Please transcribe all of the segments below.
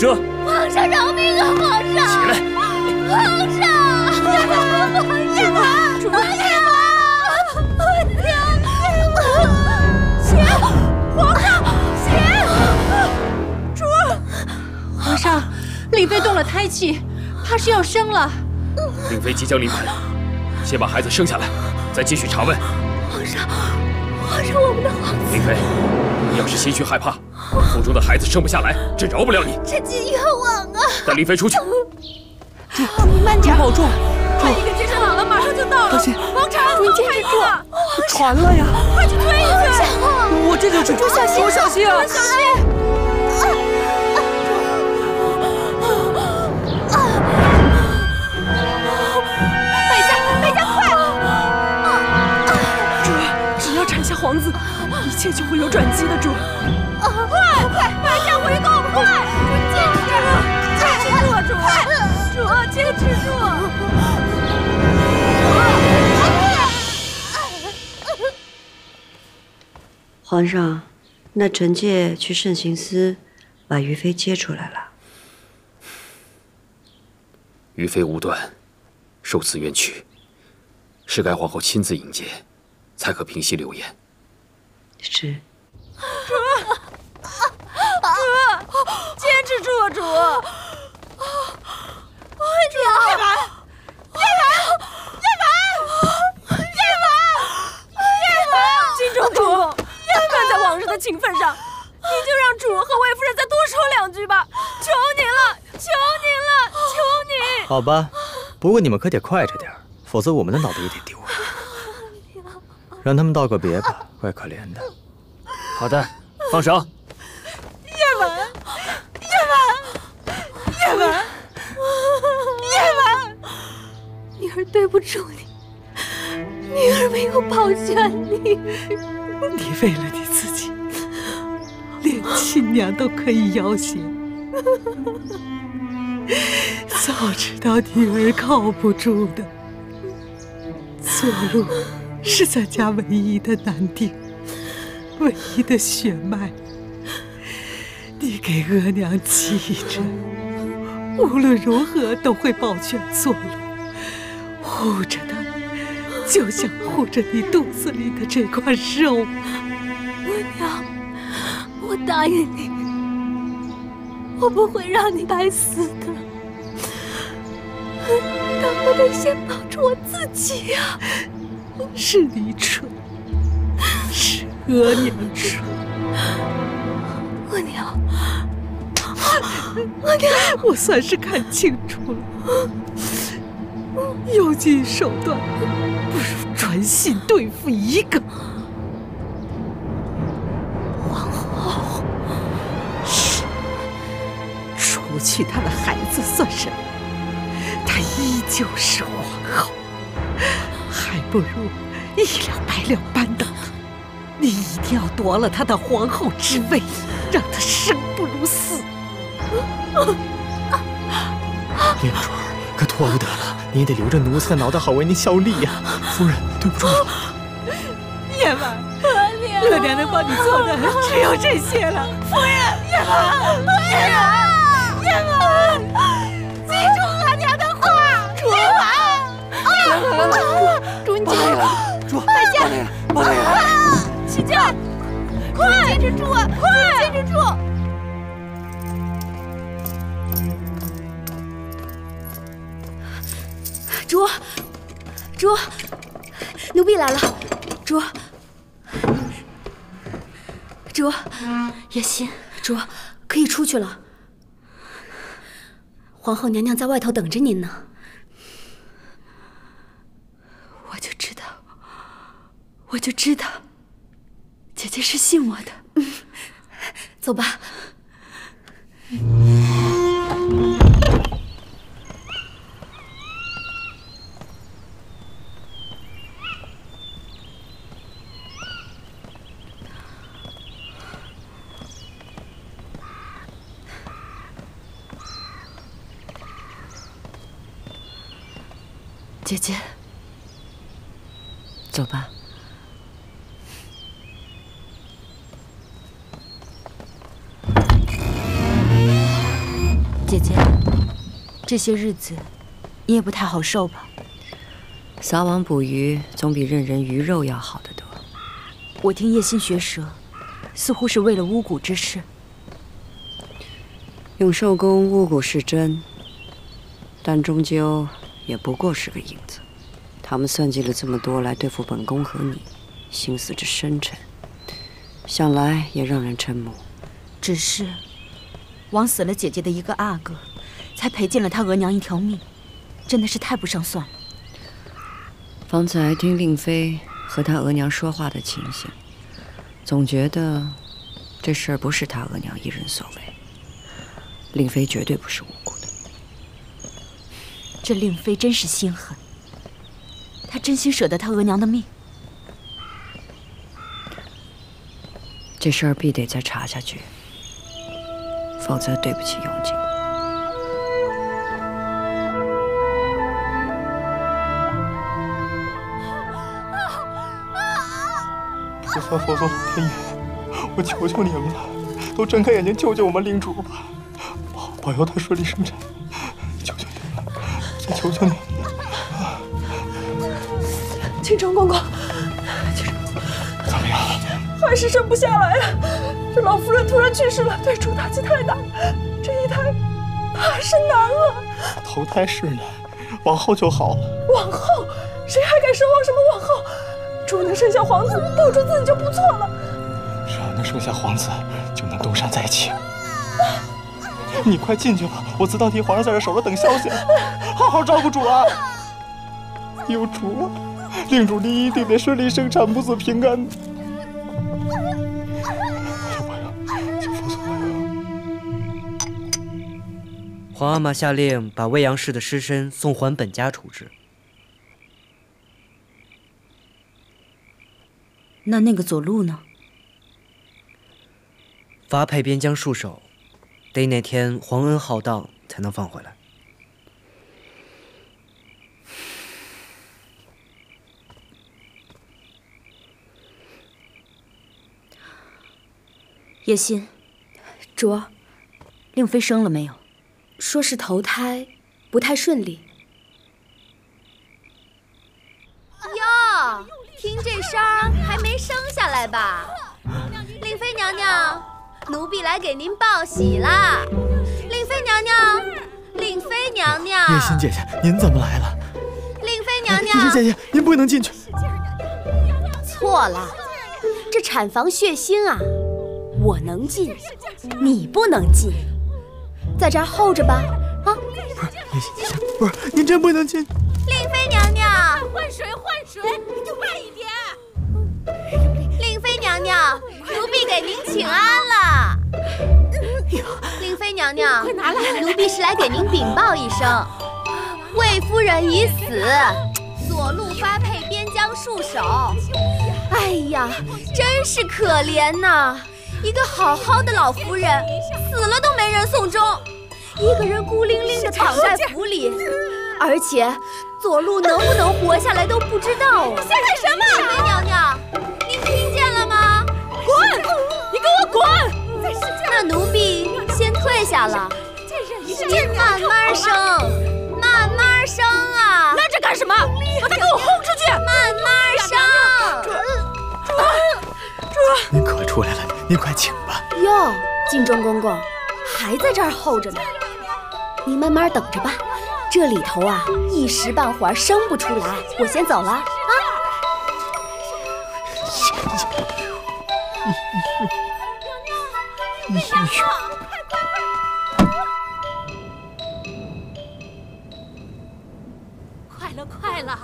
这，皇上饶命啊！皇上，起来！皇上，叶凡，叶凡，主，叶凡，血，皇上，血，主，皇上，令妃动了胎气，怕是要生了。令妃即将临盆，先把孩子生下来，再继续查问。皇上，皇上，我们的皇子。令妃，你要是心虚害怕，腹中的孩子生不下来，朕饶不了你。臣妾冤枉啊！带丽妃出去。主，你慢点，保重。快一个接生老了，马上就到了。当心，王禅，主你坚持住，传了呀！快去推一推。我这就去。主小心，小心啊！皇上，那臣妾去慎刑司把于妃接出来了。于妃无端受此冤屈，是该皇后亲自迎接，才可平息流言。是。主，主，坚持住，主。主，叶凡，叶凡，叶凡，叶凡，叶凡，金城主，看在情分上，你就让主和魏夫人再多说两句吧，求您了，求您了，求你。好吧，不过你们可得快着点，否则我们的脑袋也得丢啊。让他们道个别吧，怪可怜的。好的，放手。叶文，叶文，叶文，叶文，女儿对不住你，女儿没有保全你。你为了你连亲娘都可以要挟。早知道女儿靠不住的，左路是咱家唯一的男丁，唯一的血脉。你给额娘记着，无论如何都会保全左路，护着她。就像护着你肚子里的这块肉，额娘，我答应你，我不会让你白死的。但我得先保住我自己呀、啊！是你蠢，是额娘蠢。额娘，额娘，我算是看清楚了，用尽手段。不如专心对付一个去她的孩子算什么？她依旧是皇后，还不如一了百了扳倒她。你一定要夺了她的皇后之位，让她生不如死。莲珠儿，可拖不得了。你也得留着奴才的脑袋，好为您效力呀、啊！夫人，对不住了。叶婉，乐娘能帮你做的只有这些了。夫人，叶婉，叶婉，叶婉，记住额娘的话。主，叶婉，来来来来，主，你坚持住。主，快下，快快，起驾，快，坚持住啊，快，坚持住。主，主，奴婢来了。主，主，叶心，主可以出去了。皇后娘娘在外头等着您呢。我就知道，我就知道，姐姐是信我的。嗯，走吧。姐姐，走吧。姐姐，这些日子你也不太好受吧？撒网捕鱼总比任人鱼肉要好得多。我听叶心学舌，似乎是为了巫蛊之事。永寿宫巫蛊是真，但终究也不过是个影子。他们算计了这么多来对付本宫和你，心思之深沉，想来也让人瞠目。只是，枉死了姐姐的一个阿哥，才赔尽了他额娘一条命，真的是太不上算了。方才听令妃和他额娘说话的情形，总觉得这事儿不是他额娘一人所为。令妃绝对不是无辜的。这令妃真是心狠。她真心舍得她额娘的命，这事儿必得再查下去，否则对不起永景。就算佛祖老天爷，我求求你们了，都睁开眼睛救救我们令主吧，保保佑他顺利生产，求求你。青城公公，怎么样？还是生不下来啊。这老夫人突然去世了，对主打击太大，这一胎怕是难了。头胎是难，往后就好了。往后，谁还敢奢望什么往后？主能生下皇子，保住自己就不错了。只要能生下皇子，就能东山再起。你快进去吧，我自当替皇上在这守着等消息。好好照顾主啊！有主了！令主，您一定得顺利生产，母子平安。皇阿玛下令把未央氏的尸身送还本家处置。那那个左路呢？发配边疆戍守，得哪天皇恩浩荡才能放回来。叶心，卓，令妃生了没有？说是投胎，不太顺利。哟，听这声儿还没生下来吧？奴婢来给您报喜啦！令妃娘娘，令妃娘娘，叶心姐姐，您怎么来了？令妃娘娘，叶心姐姐，您不能进去。错了，这产房血腥啊！我能进，你不能进，在这儿候着吧。啊，不是叶心姐姐，不是您真不能进。给您请安了。令妃娘娘，快拿来！奴婢是来给您禀报一声，魏夫人已死，左路发配边疆戍守。哎呀，真是可怜呐！一个好好的老夫人，死了都没人送终，一个人孤零零的躺在府里，而且左路能不能活下来都不知道。你在干什么？令妃娘娘，滚！那奴婢先退下了，您慢慢生，慢慢生啊！愣着干什么？把他给我轰出去！慢慢生。主主主，您可出来了，您快请吧。哟，敬忠公公还在这儿候着呢，您慢慢等着吧。这里头啊，一时半会儿生不出来，我先走了啊。娘娘，快快快了快了！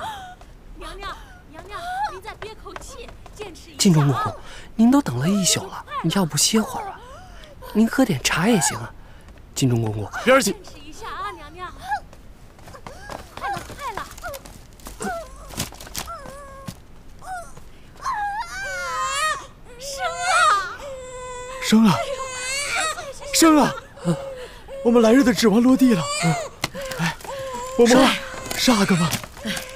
娘娘娘娘，您再憋口气，坚持一下。晋忠公公，您都等了一宿了，你要不歇会儿啊？您喝点茶也行啊。晋忠公公，边儿去！坚持一下啊，娘娘！快了快了！生了！生了，生了！我们来日的指望落地了。哎，我们，是阿哥吗？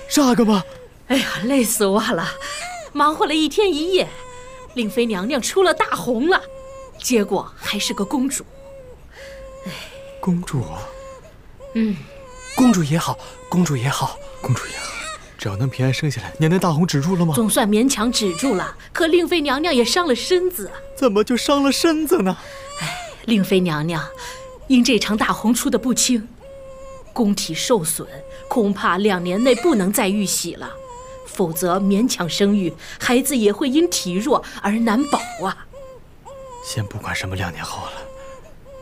是阿哥吗？哎呀，累死我了！忙活了一天一夜，令妃娘娘出了大红了，结果还是个公主。哎，公主，嗯，公主也好，公主也好，公主也好，只要能平安生下来，娘娘大红止住了吗？总算勉强止住了。可令妃娘娘也伤了身子，怎么就伤了身子呢？哎，令妃娘娘因这场大洪出的不轻，宫体受损，恐怕两年内不能再遇喜了。否则勉强生育，孩子也会因体弱而难保啊。先不管什么两年后了，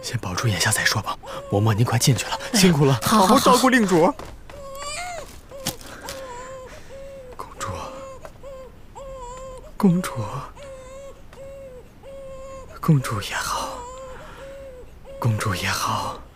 先保住眼下再说吧。嬷嬷，您快进去了，辛苦了，好好照顾令主。公主，公主，公主也好，公主也好。